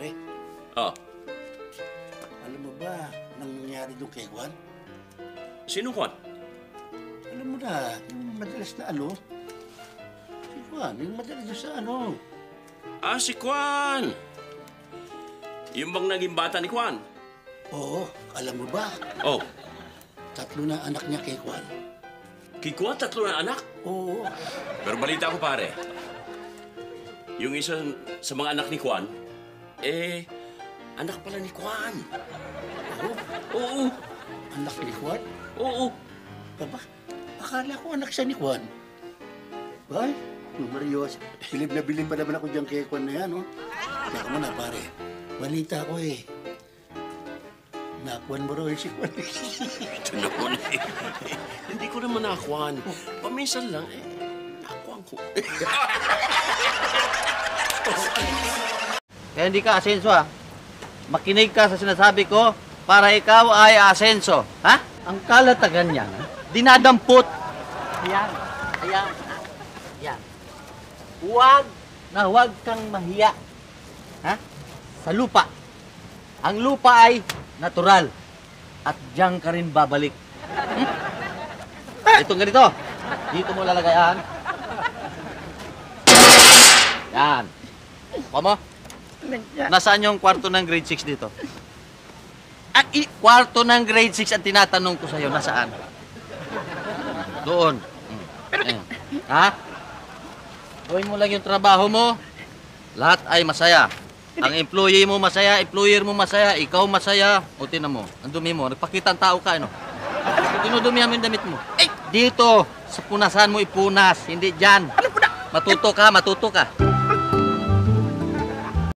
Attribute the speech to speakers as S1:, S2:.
S1: Pare,
S2: Oh,
S1: alam mo ba nang nangyari doon kay Juan?
S2: sino Juan?
S1: Alam mo na, yung madalas na ano? Si Juan, yung madalas na sa ano?
S2: Ah, si Juan! Yung bang naging bata ni Juan?
S1: Oo, alam mo ba?
S2: Oh,
S1: Tatlo na anak niya kay Juan.
S2: kay Juan tatlo na anak.
S1: Oo,
S2: Pero balita ko pare, yung isa sa mga anak ni Juan, eh, anak pala ni Juan.
S1: oo,
S2: Oo,
S1: anak ni Juan.
S2: oo.
S1: Aba, akala ko anak siya ni Juan. Ay, Marios, bilib na bilib pa naman ako dyan kay Juan na yan, oh. Kaya mo na, pare. Balita ko eh. Nakuan mo raw eh si Juan.
S2: Ito naman eh. Hindi ko naman nakuhan. Paminsan lang eh. Nakuhan ko.
S3: Kaya hindi ka asenso ha. Makinig ka sa sinasabi ko para ikaw ay asenso. Ha? Ang kalatagan niyan, ha? dinadampot. Ayan. Ayan. Ayan. Huwag na huwag kang mahiya. Ha? Sa lupa. Ang lupa ay natural. At diyan ka rin babalik. Hmm? Itong ganito. Dito mo lalagay yan. Yan. Nasaan yung kwarto ng grade 6 dito? At i kwarto ng grade 6 ang tinatanong ko sa'yo, nasaan? Doon. Mm. Ha? Gawin mo lang yung trabaho mo. Lahat ay masaya. Ang employee mo masaya, employer mo masaya, ikaw masaya. O tinan mo, ang dumi mo, nagpakita ang tao ka, ano? Dinudumihan mo yung damit mo. Eh, dito, sa punasan mo ipunas, hindi dyan. Matuto ka, matuto ka.